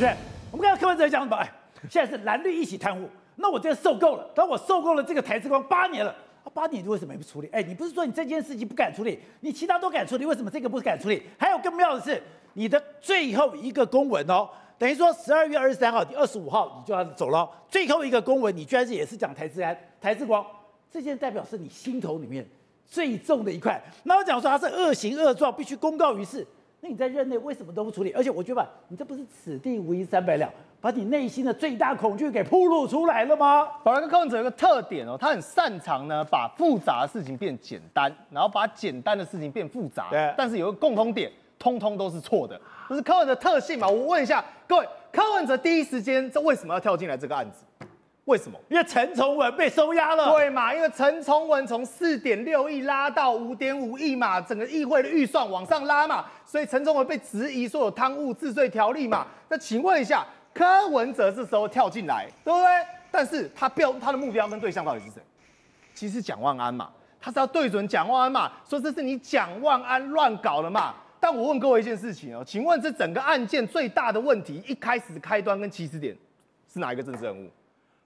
对，我们刚刚柯文哲讲什么？哎，现在是蓝绿一起贪污，那我真的受够了。当我受够了这个台之光八年了，啊，八年你为什么不处理？哎，你不是说你这件事情不敢处理，你其他都敢处理，为什么这个不敢处理？还有更妙的是，你的最后一个公文哦，等于说十二月二十三号、二十五号你就要走了，最后一个公文你居然是也是讲台资安、台之光，这件代表是你心头里面最重的一块。那我讲说他是恶行恶状，必须公告于世。那你在任内为什么都不处理？而且我觉得吧，你这不是此地无银三百两，把你内心的最大恐惧给暴露出来了吗？宝来跟柯文哲有个特点哦，他很擅长呢把复杂的事情变简单，然后把简单的事情变复杂。对。但是有个共通点，通通都是错的，这是柯文哲特性嘛？我问一下各位，柯文哲第一时间这为什么要跳进来这个案子？为什么？因为陈崇文被收押了。对嘛？因为陈崇文从四点六亿拉到五点五亿嘛，整个议会的预算往上拉嘛，所以陈崇文被质疑说有贪污治罪条例嘛。那请问一下，柯文哲这时候跳进来，对不对？但是他标他的目标跟对象到底是谁？其实蒋万安嘛，他是要对准蒋万安嘛，说这是你蒋万安乱搞了嘛。但我问各位一件事情哦，请问这整个案件最大的问题，一开始开端跟起始点是哪一个政治人物？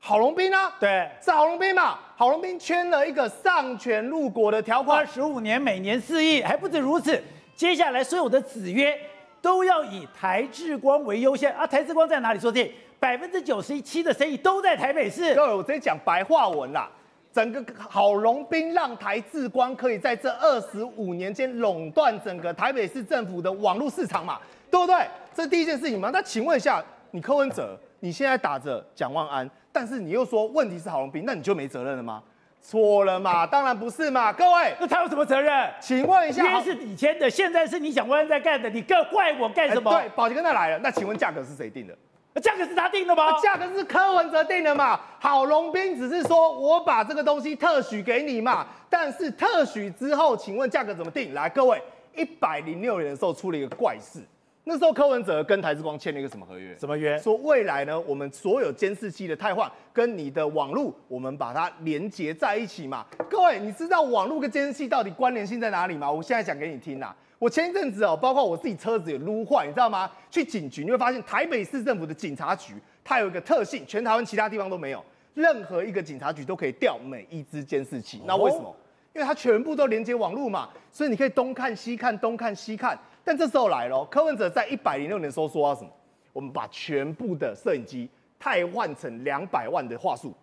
郝龙斌啊，对，是郝龙斌嘛？郝龙斌签了一个上权入国的条款，二十五年每年四亿，还不止如此，接下来所有的子约都要以台智光为优先啊！台智光在哪里说这百分之九十七的生意都在台北市。各位，我直接讲白话文啦，整个郝龙斌让台智光可以在这二十五年间垄断整个台北市政府的网络市场嘛，对不对？这是第一件事情嘛。那请问一下，你柯文哲，你现在打着蒋万安？但是你又说问题是郝龙斌，那你就没责任了吗？错了嘛，当然不是嘛，各位，那他有什么责任？请问一下，约是你签的，现在是你想问在干的，你更怪我干什么？对，宝杰哥那来了，那请问价格是谁定的？价格是他定的吗？价格是柯文哲定的嘛？郝龙斌只是说我把这个东西特许给你嘛，但是特许之后，请问价格怎么定？来，各位，一百零六年的时候出了一个怪事。那时候柯文哲跟台之光签了一个什么合约？什么约？说未来呢，我们所有监视器的汰换跟你的网络，我们把它连接在一起嘛。各位，你知道网络跟监视器到底关联性在哪里吗？我现在讲给你听呐。我前一阵子哦，包括我自己车子也撸坏，你知道吗？去警局你会发现，台北市政府的警察局它有一个特性，全台湾其他地方都没有，任何一个警察局都可以调每一支监视器。那为什么？因为它全部都连接网络嘛，所以你可以东看西看，东看西看。但这时候来了，柯文哲在一百零六年的时候说到什么？我们把全部的摄影机汰换成两百万的话术。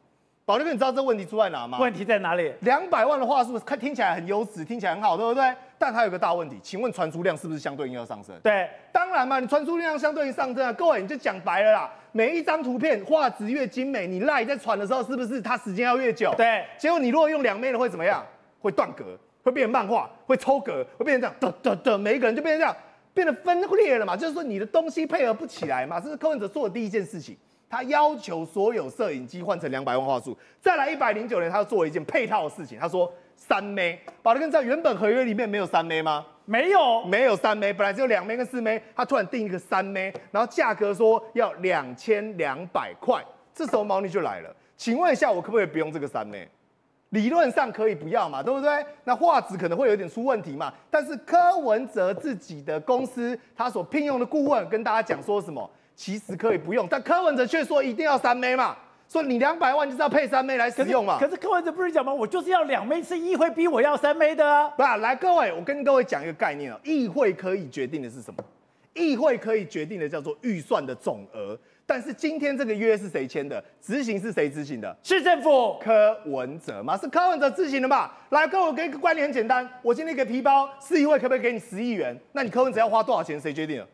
宝哥，你知道这问题出在哪吗？问题在哪里？两百万的话术看听起来很优质，听起来很好，对不对？但它有个大问题，请问传输量是不是相对应要上升？对，当然嘛，你传输量相对应上升啊。各位，你就讲白了啦，每一张图片画质越精美，你赖在传的时候是不是它时间要越久？对。结果你如果用两倍的会怎么样？会断格。会变成漫画，会抽格，会变成这样，的的的，每一个人就变成这样，变得分裂了嘛？就是说你的东西配合不起来嘛？这是柯文哲做的第一件事情，他要求所有摄影机换成两百万画素。再来一百零九年，他又做一件配套的事情，他说三枚，宝德根在原本合约里面没有三枚吗？没有，没有三枚，本来只有两枚跟四枚，他突然定一个三枚，然后价格说要两千两百块，这时候猫腻就来了，请问一下，我可不可以不用这个三枚？理论上可以不要嘛，对不对？那画质可能会有点出问题嘛。但是柯文哲自己的公司，他所聘用的顾问跟大家讲说什么，其实可以不用，但柯文哲却说一定要三枚嘛，说你两百万就是要配三枚来使用嘛。可是柯文哲不是讲吗？我就是要两枚，是议会逼我要三枚的啊。不，来各位，我跟各位讲一个概念哦，议会可以决定的是什么？议会可以决定的叫做预算的总额。但是今天这个约是谁签的？执行是谁执行的？市政府柯文哲嘛，是柯文哲执行的嘛？来，各位，给一个观点很简单，我今天给皮包，市议会可不可以给你十亿元？那你柯文哲要花多少钱？谁决定的？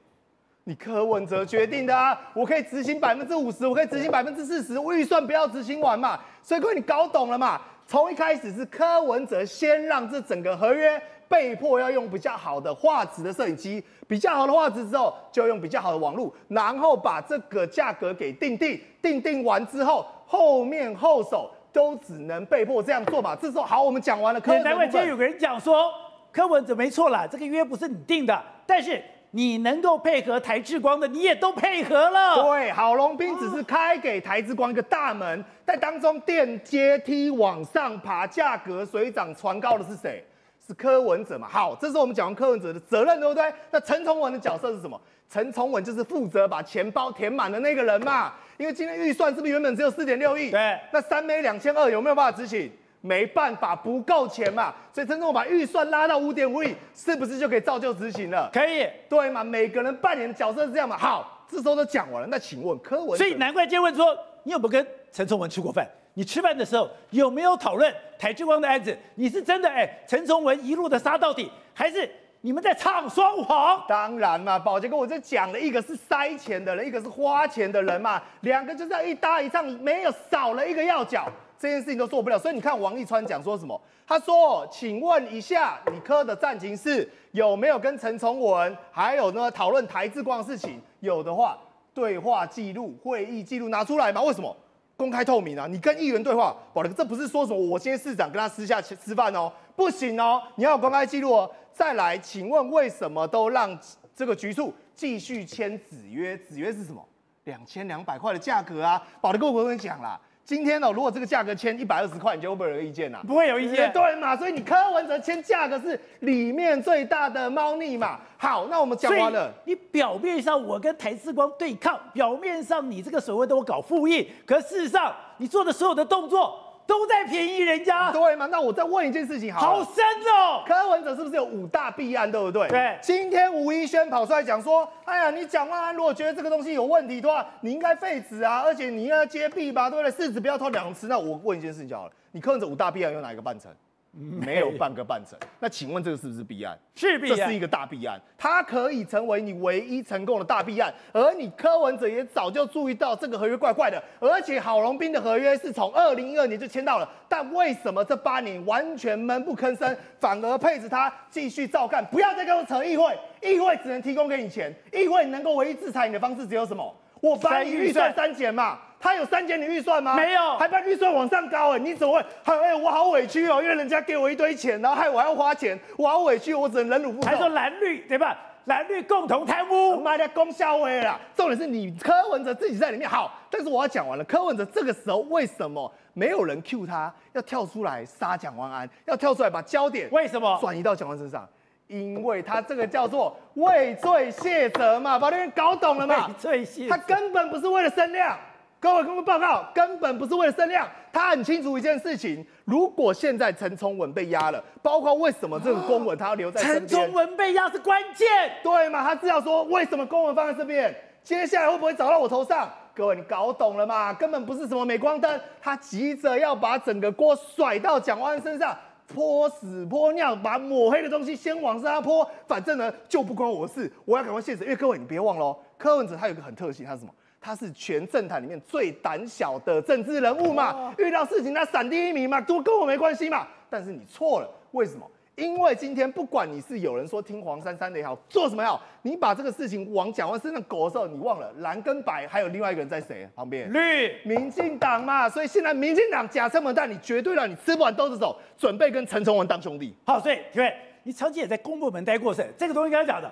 你柯文哲决定的啊！我可以执行百分之五十，我可以执行百分之四十，我预算不要执行完嘛？所以各位，你搞懂了嘛？从一开始是柯文哲先让这整个合约。被迫要用比较好的画质的摄影机，比较好的画质之后，就用比较好的网络，然后把这个价格给定定，定定完之后，后面后手都只能被迫这样做嘛。这时候好，我们讲完了。柯难怪今天有个人讲说，柯文哲没错啦，这个约不是你定的，但是你能够配合台智光的，你也都配合了。对，郝龙斌只是开给台智光一个大门，在当中电阶梯往上爬，价格水涨船高的是谁？是柯文哲嘛。好，这是我们讲完柯文哲的责任，对不对？那陈崇文的角色是什么？陈崇文就是负责把钱包填满的那个人嘛。因为今天预算是不是原本只有四点六亿？对。那三枚两千二有没有办法执行？没办法，不够钱嘛。所以陈崇文把预算拉到五点五亿，是不是就可以照旧执行了？可以，对嘛？每个人扮演的角色是这样嘛。好，这时候都讲完了。那请问柯文哲？所以难怪今天问说，你有没有跟陈崇文吃过饭？你吃饭的时候有没有讨论台之光的案子？你是真的哎，陈崇文一路的杀到底，还是？你们在唱双簧？当然嘛，宝杰哥，我就讲了一个是塞钱的人，一个是花钱的人嘛，两个就这样一搭一唱，没有少了一个要角，这件事情都做不了。所以你看王一川讲说什么？他说：“请问一下，你科的战情是有没有跟陈崇文还有呢讨论台之光的事情？有的话，对话记录、会议记录拿出来吗？为什么？公开透明啊！你跟议员对话，宝杰哥，这不是说什么我今天市长跟他私下吃吃饭哦，不行哦，你要有公开记录哦。”再来，请问为什么都让这个局处继续签子约？子约是什么？两千两百块的价格啊！宝德哥我跟你讲啦，今天哦，如果这个价格签一百二十块，你就会不会有意见呐？不会有意见，对嘛？所以你柯文哲签价格是里面最大的猫腻嘛？好，那我们讲完了。你表面上我跟台视光对抗，表面上你这个所谓的我搞复议，可事实上你做的所有的动作。都在便宜人家，对吗？那我再问一件事情，好，好深哦。柯文哲是不是有五大弊案，对不对？对。今天吴一轩跑出来讲说，哎呀，你蒋万安如果觉得这个东西有问题的话，你应该废止啊，而且你应该揭弊吧，对不对？市值不要偷两次。那我问一件事情就好了，你柯文哲五大弊案有哪一个办成？没有半个半成，那请问这个是不是弊案？是弊案，这是一个大弊案，它可以成为你唯一成功的大弊案。而你柯文哲也早就注意到这个合约怪怪的，而且郝龙斌的合约是从二零一二年就签到了，但为什么这八年完全闷不吭声，反而配着他继续照干？不要再跟我扯议会，议会只能提供给你钱，议会能够唯一制裁你的方式只有什么？我把你预算删减嘛。他有删减你预算吗？没有，还把预算往上高哎！你怎么会？哎，我好委屈哦，因为人家给我一堆钱，然后害我还要花钱，我好委屈，我只能忍辱负重。还说蓝绿对吧？蓝绿共同贪污，妈的功效威啦！重点是你柯文哲自己在里面好，但是我要讲完了，柯文哲这个时候为什么没有人 Q 他，要跳出来杀蒋万安，要跳出来把焦点为什么转移到蒋万身上？因为他这个叫做畏罪卸责嘛，把那人搞懂了嘛？畏罪卸，他根本不是为了声量。各位，各位报告，根本不是为了声量，他很清楚一件事情：如果现在陈崇文被压了，包括为什么这个公文他要留在陈崇文被压是关键，对吗？他知道说为什么公文放在这边，接下来会不会找到我头上？各位，你搞懂了吗？根本不是什么镁光灯，他急着要把整个锅甩到蒋万安身上，泼屎泼尿，把抹黑的东西先往上泼，反正呢就不关我的事，我要赶快现实。因为各位，你别忘了，哦柯文哲他有一个很特性，他是什么？他是全政坛里面最胆小的政治人物嘛？遇到事情他闪第一名嘛，都跟我没关系嘛。但是你错了，为什么？因为今天不管你是有人说听黄珊珊的也好，做什么也好，你把这个事情往蒋万身上裹的时候，你忘了蓝跟白还有另外一个人在谁旁边？绿，民进党嘛。所以现在民进党假这么大，你绝对让你吃不完兜着走，准备跟陈崇文当兄弟。好，所以各位，你长期也在公部门待过，是这个东西刚才讲的，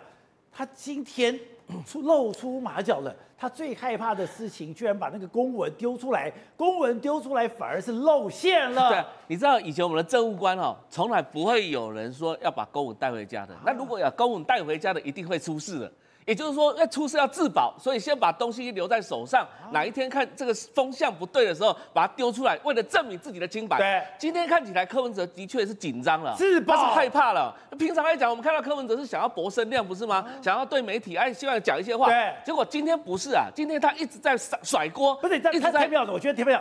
他今天出露出马脚了。他最害怕的事情，居然把那个公文丢出来，公文丢出来反而是露馅了。对，你知道以前我们的政务官哦，从来不会有人说要把公文带回家的。那如果要公文带回家的，一定会出事的。也就是说，要出事要自保，所以先把东西留在手上，哪一天看这个风向不对的时候，把它丢出来，为了证明自己的清白。对，今天看起来柯文哲的确是紧张了，自保是害怕了。平常来讲，我们看到柯文哲是想要博声量，不是吗？想要对媒体哎，希望讲一些话。对，结果今天不是啊，今天他一直在甩甩锅，不是，一直在太妙了，我觉得太妙。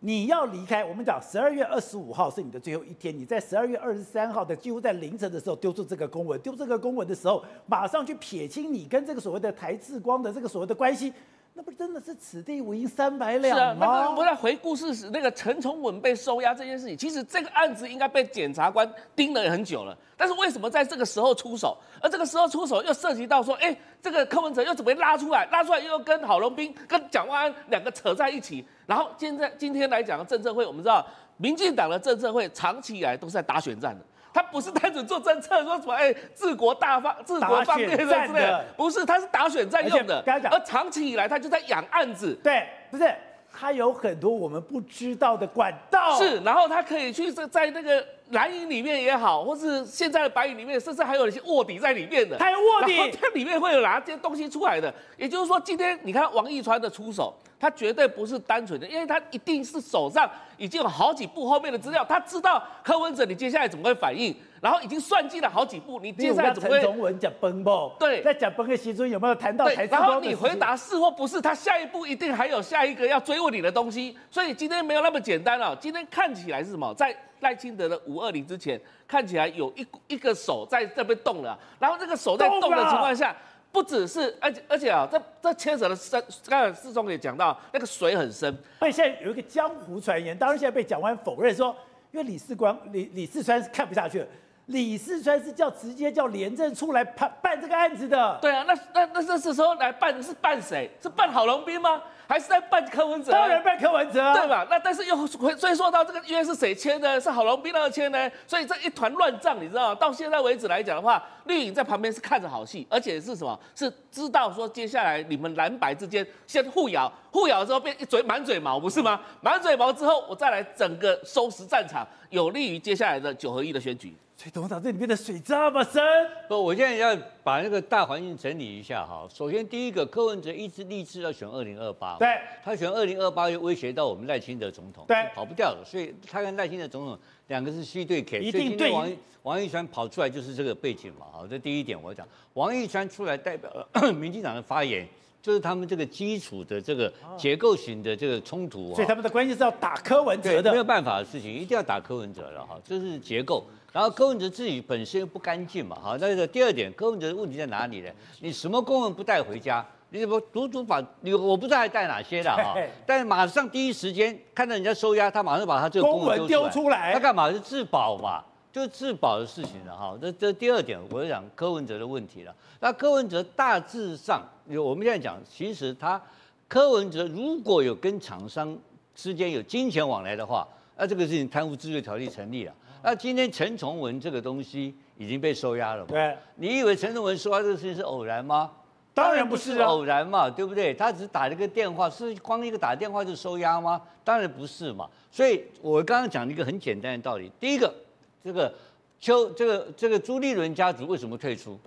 你要离开，我们讲十二月二十五号是你的最后一天。你在十二月二十三号的几乎在凌晨的时候丢出这个公文，丢这个公文的时候，马上去撇清你跟这个所谓的台智光的这个所谓的关系。那不真的是此地无银三百两吗？那个不是回顾事实，那个陈崇文被收押这件事情，其实这个案子应该被检察官盯了很久了。但是为什么在这个时候出手？而这个时候出手又涉及到说，哎，这个柯文哲又怎么拉出来？拉出来又跟郝龙斌、跟蒋万安两个扯在一起。然后现在今天来讲的政策会，我们知道民进党的政策会长期以来都是在打选战的。他不是单纯做政策，说什么哎治国大方、治国方便之类的，不是，他是打选战用的。刚才讲，而长期以来他就在养案子。对，不是，他有很多我们不知道的管道。是，然后他可以去在在那个蓝营里面也好，或是现在的白营里面，甚至还有一些卧底在里面的，还有卧底它里面会有哪些东西出来的？也就是说，今天你看王一川的出手，他绝对不是单纯的，因为他一定是手上已经有好几步后面的资料，他知道柯文哲你接下来怎么会反应，然后已经算计了好几步，你接下来怎么陈会？崇文讲崩不？对在讲崩的时中有没有谈到对台，资然后你回答是或不是，他下一步一定还有下一个要追问你的东西，所以今天没有那么简单了。今天看起来是什么？在赖清德的五二零之前，看起来有一一个手在这边动了，然后这个手在动的情况下。不只是，而且而且啊，这这牵扯的深，刚才四中也讲到，那个水很深，所以现在有一个江湖传言，当然现在被蒋万否认说，因为李世光、李李四川是看不下去了，李四川是叫直接叫廉政出来判办这个案子的，对啊，那那那这时候来办是办谁？是办郝龙斌吗？还是在办柯文哲？当然办柯文哲啊，对吧？那但是又会追溯到这个约是谁签的？是郝龙斌那个签的，所以这一团乱账，你知道吗？到现在为止来讲的话，绿营在旁边是看着好戏，而且是什么？是知道说接下来你们蓝白之间先互咬，互咬之后变一嘴满嘴毛，不是吗？满嘴毛之后，我再来整个收拾战场，有利于接下来的九合一的选举。所以董事长这里面的水这么深，不，我现在要把那个大环境整理一下哈。首先，第一个，柯文哲一直立志要选二零二八，对，他选二零二八又威胁到我们赖清德总统，对跑不掉的。所以他跟赖清德总统两个是 C 对 K，一定对王王一川跑出来就是这个背景嘛。好，这第一点我讲，王一川出来代表了 民进党的发言。就是他们这个基础的这个结构型的这个冲突哦，所以他们的关系是要打柯文哲，的没有，办法的事情，一定要打柯文哲了哈，这是结构。然后柯文哲自己本身又不干净嘛，哈，那个第二点，柯文哲的问题在哪里呢？你什么公文不带回家？你怎么足足把你我不知道还带哪些了哈，但是马上第一时间看到人家收押，他马上把他这个公文丢出来他干嘛？是自保嘛，就是自保的事情了哈。这这第二点，我就讲柯文哲的问题了。那柯文哲大致上，我们现在讲，其实他柯文哲如果有跟厂商之间有金钱往来的话，那这个事情贪污治罪条例成立了。那今天陈崇文这个东西已经被收押了嘛？对，你以为陈崇文收押这个事情是偶然吗？当然不是啊偶然嘛，对不对？他只是打了个电话，是光一个打电话就收押吗？当然不是嘛。所以我刚刚讲了一个很简单的道理，第一个，这个邱这个这个朱立伦家族为什么退出？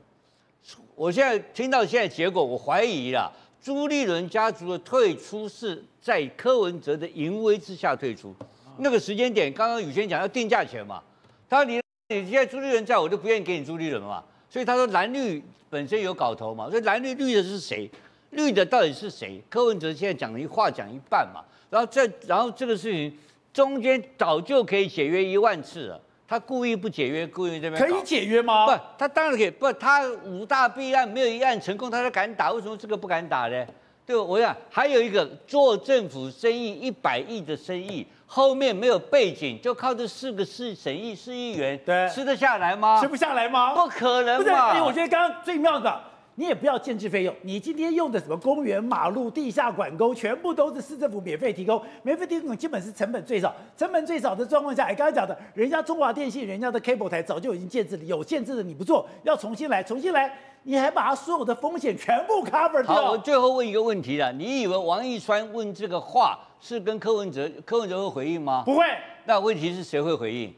我现在听到现在结果，我怀疑了，朱立伦家族的退出是在柯文哲的淫威之下退出。那个时间点，刚刚宇轩讲要定价钱嘛，他说你你现在朱立伦在，我就不愿意给你朱立伦嘛。所以他说蓝绿本身有搞头嘛，所以蓝绿绿的是谁？绿的到底是谁？柯文哲现在讲一话讲一半嘛，然后这然后这个事情中间早就可以解约一万次了，他故意不解约，故意这边可以解约吗？不，他当然可以。不，他五大弊案没有一案成功，他都敢打，为什么这个不敢打呢？对，我想还有一个做政府生意一百亿的生意，后面没有背景，就靠这四个市省议市议员，对吃得下来吗吃？不下来吗？不可能不是，嘛！哎，我觉得刚刚最妙的，你也不要建制费用，你今天用的什么公园、马路、地下管沟，全部都是市政府免费提供，免费提供基本是成本最少，成本最少的状况下，哎，刚才讲的，人家中华电信、人家的 cable 台早就已经建制了，有建制的你不做，要重新来，重新来，你还把它所有的风险全部 cover 好，我。最后问一个问题了，你以为王一川问这个话是跟柯文哲，柯文哲会回应吗？不会，那问题是谁会回应？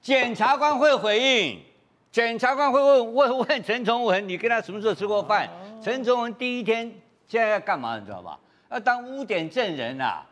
检察官会回应，检察官会问问问陈崇文，你跟他什么时候吃过饭？陈崇文第一天现在要干嘛？你知道吧？要当污点证人啊！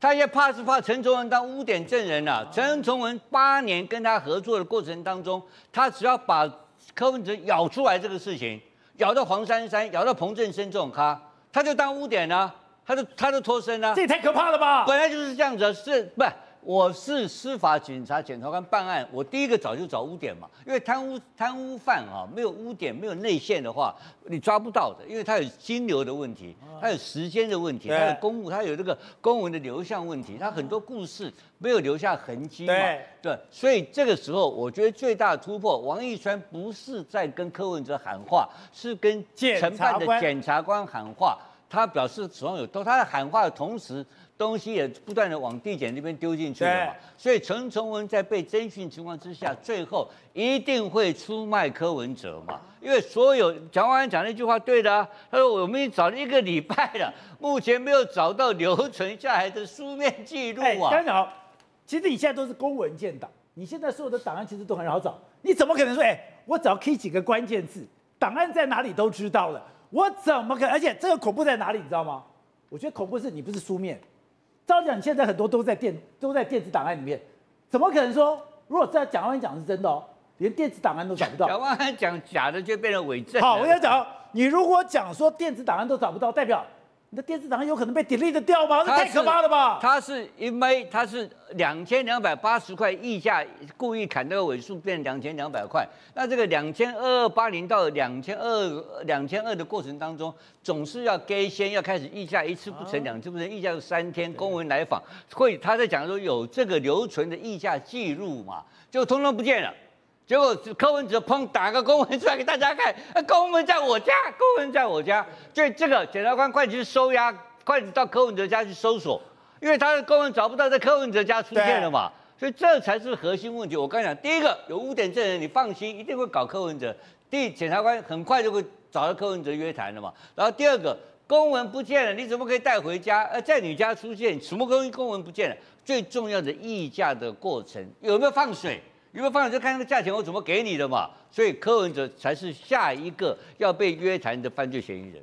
他也怕是怕陈崇文当污点证人啊。陈崇文八年跟他合作的过程当中，他只要把柯文哲咬出来这个事情，咬到黄珊珊，咬到彭振生这种咖，他就当污点啊，他就他就脱身啊。这也太可怕了吧？本来就是这样子，是不？我是司法警察检察官办案，我第一个找就找污点嘛，因为贪污贪污犯啊，没有污点，没有内线的话，你抓不到的，因为他有金流的问题，他有时间的问题，他有公务，他有这个公文的流向问题，他很多故事没有留下痕迹嘛，对。对，所以这个时候我觉得最大的突破，王义川不是在跟柯文哲喊话，是跟检承办的检察官喊话，他表示手上有都，他在喊话的同时。东西也不断的往地检那边丢进去了嘛，所以陈崇文在被侦讯情况之下，最后一定会出卖柯文哲嘛，因为所有蒋万安讲那句话对的啊，他说我们已经找了一个礼拜了，目前没有找到留存下来的书面记录哎，啊刚，好，其实你现在都是公文建档，你现在所有的档案其实都很好找，你怎么可能说，哎，我只要 key 几个关键字，档案在哪里都知道了？我怎么可？而且这个恐怖在哪里，你知道吗？我觉得恐怖是你不是书面，照讲现在很多都在电都在电子档案里面，怎么可能说，如果在蒋万安讲是真的哦，连电子档案都找不到？蒋万安讲假的就变成伪证。好，我要讲，你如果讲说电子档案都找不到，代表。你的电子档案有可能被 delete 掉吗？这太可怕了吧！他是因为他是两千两百八十块溢价，故意砍那个尾数变两千两百块。那这个两千二二八零到两千二两千二的过程当中，总是要给先要开始溢价，一次不成，两次不成，溢价三天，公文来访会他在讲说有这个留存的溢价记录嘛，就通通不见了。结果柯文哲砰打个公文出来给大家看，公文在我家，公文在我家，所以这个检察官快去收押，快到柯文哲家去搜索，因为他的公文找不到在柯文哲家出现了嘛，所以这才是核心问题。我刚讲，第一个有污点证人，你放心，一定会搞柯文哲。第检察官很快就会找到柯文哲约谈了嘛。然后第二个公文不见了，你怎么可以带回家？呃，在你家出现什么东西公文不见了？最重要的议价的过程有没有放水？因为方永就看那个价钱我怎么给你的嘛，所以柯文哲才是下一个要被约谈的犯罪嫌疑人。